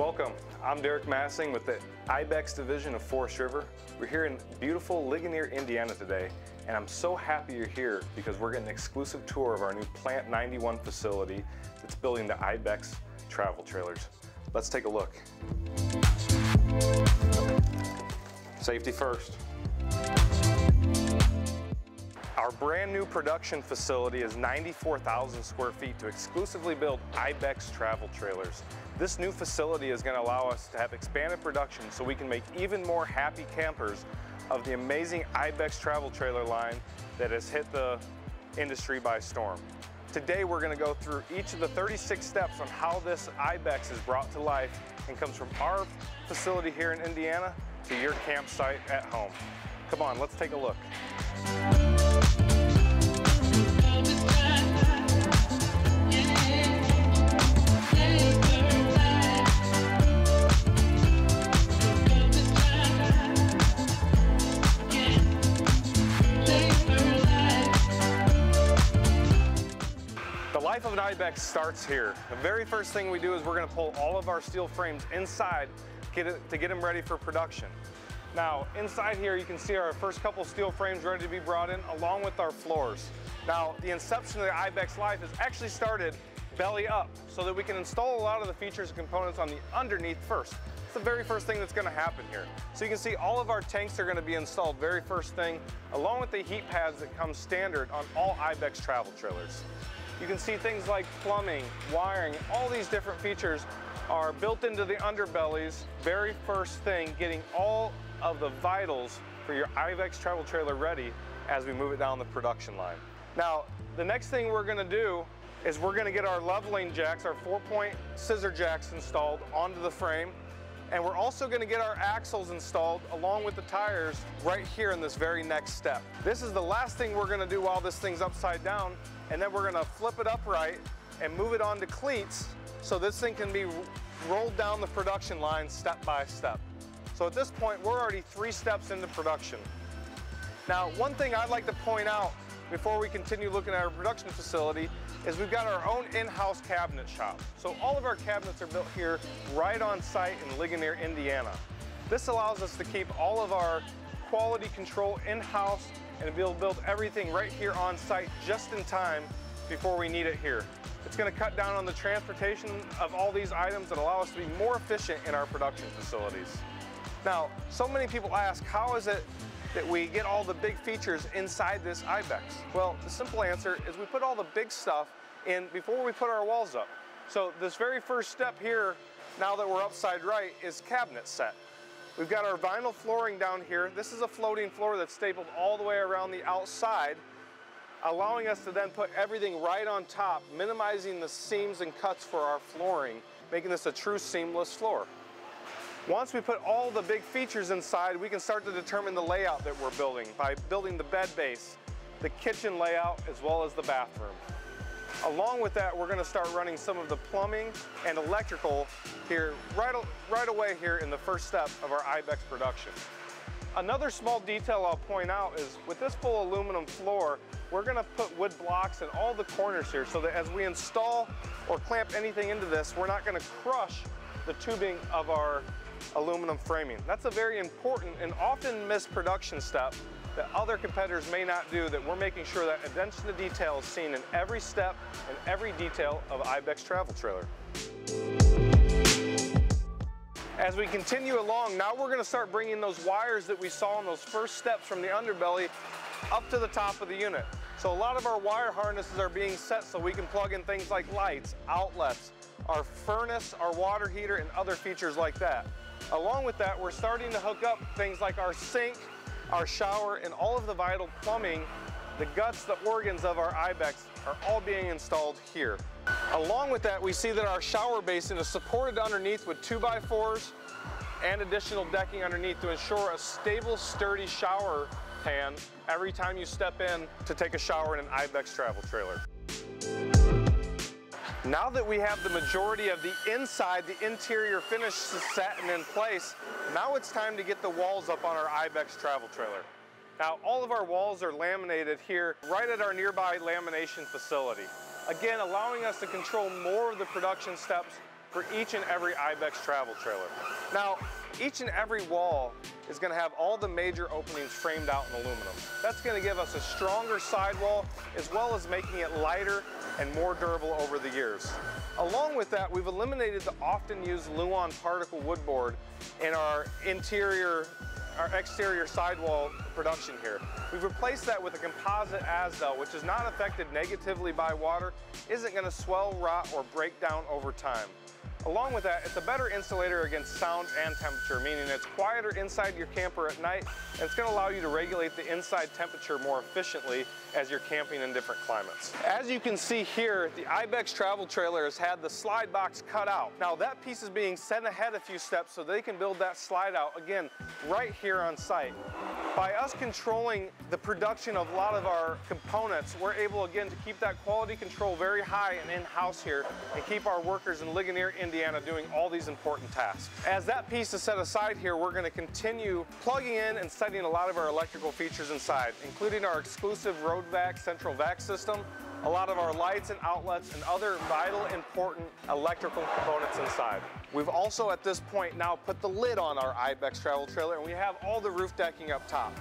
Welcome. I'm Derek Massing with the IBEX division of Forest River. We're here in beautiful Ligonier, Indiana today, and I'm so happy you're here because we're getting an exclusive tour of our new Plant 91 facility that's building the IBEX travel trailers. Let's take a look. Safety first. Our brand new production facility is 94,000 square feet to exclusively build IBEX travel trailers. This new facility is going to allow us to have expanded production so we can make even more happy campers of the amazing IBEX travel trailer line that has hit the industry by storm. Today we're going to go through each of the 36 steps on how this IBEX is brought to life and comes from our facility here in Indiana to your campsite at home. Come on, let's take a look. Life of an IBEX starts here. The very first thing we do is we're gonna pull all of our steel frames inside get it, to get them ready for production. Now, inside here, you can see our first couple steel frames ready to be brought in, along with our floors. Now, the inception of the IBEX life has actually started belly up, so that we can install a lot of the features and components on the underneath first. It's the very first thing that's gonna happen here. So you can see all of our tanks are gonna be installed very first thing, along with the heat pads that come standard on all IBEX travel trailers. You can see things like plumbing, wiring, all these different features are built into the underbellies. Very first thing, getting all of the vitals for your IBEX travel trailer ready as we move it down the production line. Now, the next thing we're gonna do is we're gonna get our leveling jacks, our four point scissor jacks installed onto the frame. And we're also gonna get our axles installed along with the tires right here in this very next step. This is the last thing we're gonna do while this thing's upside down and then we're gonna flip it upright and move it onto cleats so this thing can be rolled down the production line step by step. So at this point, we're already three steps into production. Now, one thing I'd like to point out before we continue looking at our production facility is we've got our own in-house cabinet shop. So all of our cabinets are built here right on site in Ligonier, Indiana. This allows us to keep all of our quality control in-house and be able to build everything right here on site just in time before we need it here. It's going to cut down on the transportation of all these items and allow us to be more efficient in our production facilities. Now, so many people ask, how is it that we get all the big features inside this IBEX? Well, the simple answer is we put all the big stuff in before we put our walls up. So this very first step here, now that we're upside right, is cabinet set. We've got our vinyl flooring down here. This is a floating floor that's stapled all the way around the outside, allowing us to then put everything right on top, minimizing the seams and cuts for our flooring, making this a true seamless floor. Once we put all the big features inside, we can start to determine the layout that we're building by building the bed base, the kitchen layout, as well as the bathroom. Along with that, we're gonna start running some of the plumbing and electrical here right, right away here in the first step of our IBEX production. Another small detail I'll point out is with this full aluminum floor, we're gonna put wood blocks in all the corners here so that as we install or clamp anything into this, we're not gonna crush the tubing of our aluminum framing. That's a very important and often missed production step that other competitors may not do that we're making sure that attention to detail is seen in every step and every detail of IBEX travel trailer. As we continue along, now we're gonna start bringing those wires that we saw in those first steps from the underbelly up to the top of the unit. So a lot of our wire harnesses are being set so we can plug in things like lights, outlets, our furnace, our water heater, and other features like that. Along with that, we're starting to hook up things like our sink, our shower, and all of the vital plumbing, the guts, the organs of our IBEX are all being installed here. Along with that, we see that our shower basin is supported underneath with 2x4s and additional decking underneath to ensure a stable, sturdy shower pan every time you step in to take a shower in an IBEX travel trailer. Now that we have the majority of the inside, the interior finish set and in place, now it's time to get the walls up on our IBEX travel trailer. Now, all of our walls are laminated here right at our nearby lamination facility. Again, allowing us to control more of the production steps for each and every Ibex travel trailer. Now, each and every wall is gonna have all the major openings framed out in aluminum. That's gonna give us a stronger sidewall as well as making it lighter and more durable over the years. Along with that, we've eliminated the often used Luan particle wood board in our interior our exterior sidewall production here. We've replaced that with a composite Azdel, which is not affected negatively by water, isn't gonna swell, rot, or break down over time. Along with that, it's a better insulator against sound and temperature, meaning it's quieter inside your camper at night, and it's gonna allow you to regulate the inside temperature more efficiently as you're camping in different climates. As you can see here, the Ibex travel trailer has had the slide box cut out. Now that piece is being sent ahead a few steps so they can build that slide out, again, right here on site. By us controlling the production of a lot of our components, we're able again to keep that quality control very high and in-house here and keep our workers in Ligonier, Indiana doing all these important tasks. As that piece is set aside here, we're gonna continue plugging in and setting a lot of our electrical features inside, including our exclusive road vac central vac system, a lot of our lights and outlets and other vital important electrical components inside. We've also at this point now put the lid on our Ibex travel trailer and we have all the roof decking up top.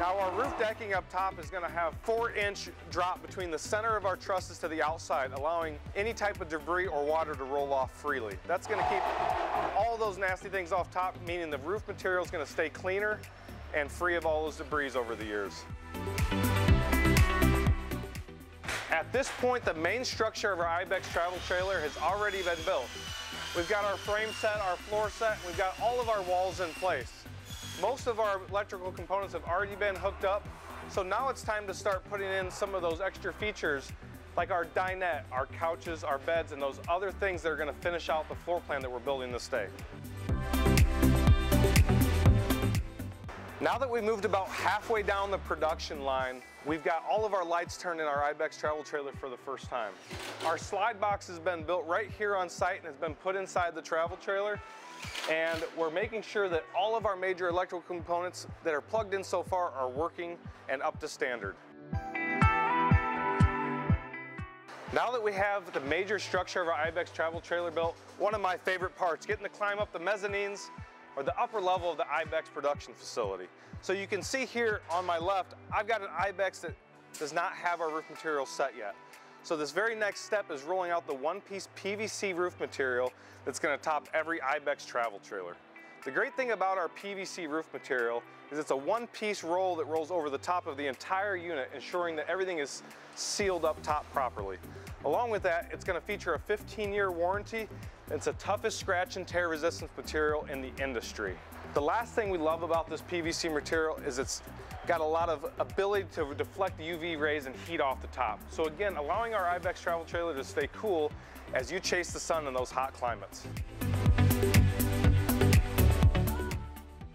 Now our roof decking up top is going to have four inch drop between the center of our trusses to the outside, allowing any type of debris or water to roll off freely. That's going to keep all those nasty things off top, meaning the roof material is going to stay cleaner and free of all those debris over the years. At this point, the main structure of our Ibex travel trailer has already been built. We've got our frame set, our floor set, we've got all of our walls in place. Most of our electrical components have already been hooked up, so now it's time to start putting in some of those extra features like our dinette, our couches, our beds, and those other things that are gonna finish out the floor plan that we're building this day. Now that we've moved about halfway down the production line, we've got all of our lights turned in our Ibex travel trailer for the first time. Our slide box has been built right here on site and has been put inside the travel trailer. And we're making sure that all of our major electrical components that are plugged in so far are working and up to standard. Now that we have the major structure of our Ibex travel trailer built, one of my favorite parts, getting to climb up the mezzanines, or the upper level of the Ibex production facility. So you can see here on my left, I've got an Ibex that does not have our roof material set yet. So this very next step is rolling out the one-piece PVC roof material that's gonna top every Ibex travel trailer. The great thing about our PVC roof material is it's a one-piece roll that rolls over the top of the entire unit, ensuring that everything is sealed up top properly. Along with that, it's gonna feature a 15-year warranty. It's the toughest scratch and tear resistance material in the industry. The last thing we love about this PVC material is it's got a lot of ability to deflect the UV rays and heat off the top. So again, allowing our Ibex travel trailer to stay cool as you chase the sun in those hot climates.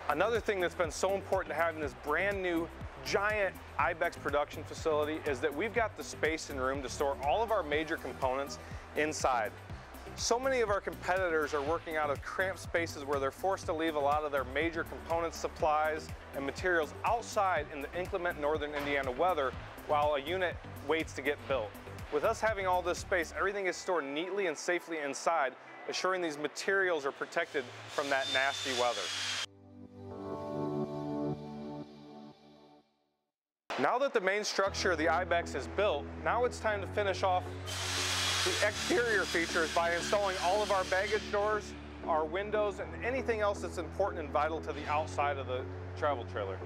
Another thing that's been so important to have in this brand new giant Ibex production facility is that we've got the space and room to store all of our major components inside. So many of our competitors are working out of cramped spaces where they're forced to leave a lot of their major components, supplies, and materials outside in the inclement northern Indiana weather while a unit waits to get built. With us having all this space, everything is stored neatly and safely inside, assuring these materials are protected from that nasty weather. Now that the main structure of the IBEX is built, now it's time to finish off the exterior features by installing all of our baggage doors, our windows, and anything else that's important and vital to the outside of the travel trailer.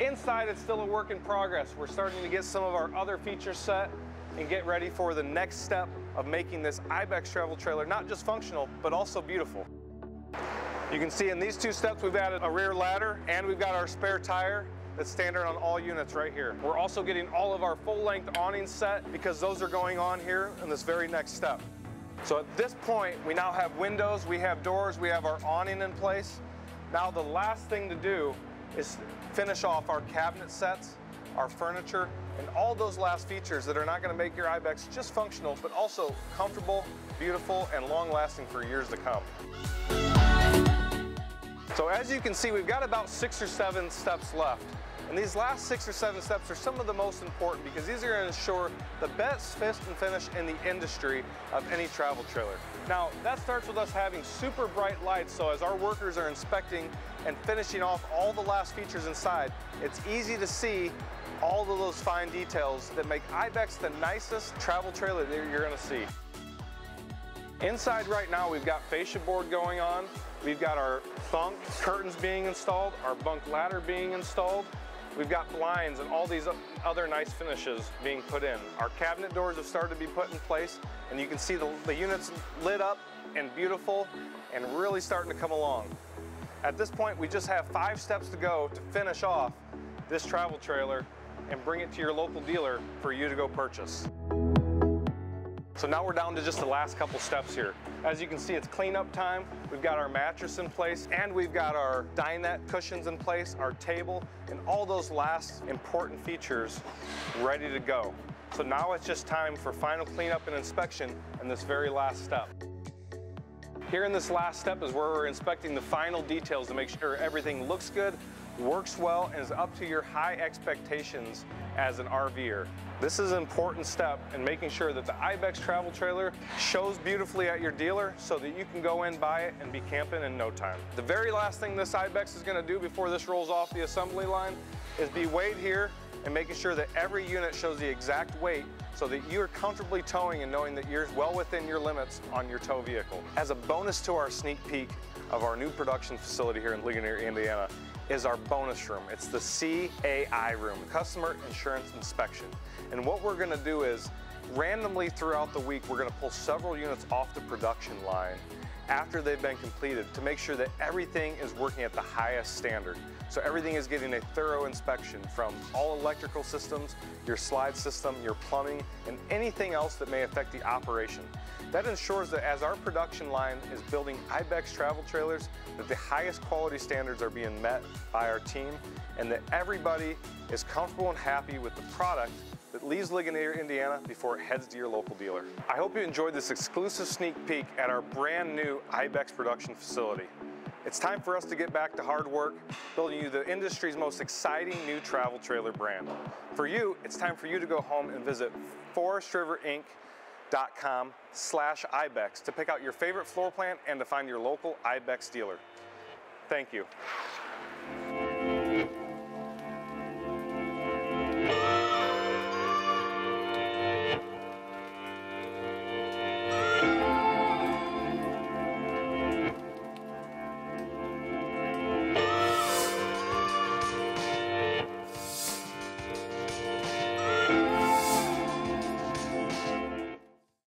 Inside, it's still a work in progress. We're starting to get some of our other features set and get ready for the next step of making this IBEX travel trailer not just functional, but also beautiful. You can see in these two steps, we've added a rear ladder and we've got our spare tire that's standard on all units right here. We're also getting all of our full length awnings set because those are going on here in this very next step. So at this point, we now have windows, we have doors, we have our awning in place. Now the last thing to do is finish off our cabinet sets, our furniture, and all those last features that are not gonna make your Ibex just functional, but also comfortable, beautiful, and long lasting for years to come. So as you can see, we've got about six or seven steps left. And these last six or seven steps are some of the most important because these are to ensure the best fit and finish in the industry of any travel trailer. Now, that starts with us having super bright lights, so as our workers are inspecting and finishing off all the last features inside, it's easy to see all of those fine details that make Ibex the nicest travel trailer that you're gonna see. Inside right now, we've got fascia board going on. We've got our bunk curtains being installed, our bunk ladder being installed. We've got blinds and all these other nice finishes being put in. Our cabinet doors have started to be put in place and you can see the, the units lit up and beautiful and really starting to come along. At this point, we just have five steps to go to finish off this travel trailer and bring it to your local dealer for you to go purchase. So now we're down to just the last couple steps here. As you can see, it's cleanup time. We've got our mattress in place and we've got our dinette cushions in place, our table, and all those last important features ready to go. So now it's just time for final cleanup and inspection and this very last step. Here in this last step is where we're inspecting the final details to make sure everything looks good, works well, and is up to your high expectations as an RVer. This is an important step in making sure that the Ibex travel trailer shows beautifully at your dealer so that you can go in, buy it, and be camping in no time. The very last thing this Ibex is gonna do before this rolls off the assembly line is be weighed here and making sure that every unit shows the exact weight so that you're comfortably towing and knowing that you're well within your limits on your tow vehicle. As a bonus to our sneak peek of our new production facility here in Ligonier, Indiana, is our bonus room. It's the CAI room, Customer Insurance Inspection. And what we're gonna do is randomly throughout the week, we're gonna pull several units off the production line after they've been completed to make sure that everything is working at the highest standard. So everything is getting a thorough inspection from all electrical systems, your slide system, your plumbing, and anything else that may affect the operation. That ensures that as our production line is building Ibex travel trailers, that the highest quality standards are being met by our team and that everybody is comfortable and happy with the product that leaves Ligonier, Indiana before it heads to your local dealer. I hope you enjoyed this exclusive sneak peek at our brand new Ibex production facility. It's time for us to get back to hard work, building you the industry's most exciting new travel trailer brand. For you, it's time for you to go home and visit forestriverinc.com slash IBEX to pick out your favorite floor plan and to find your local IBEX dealer. Thank you.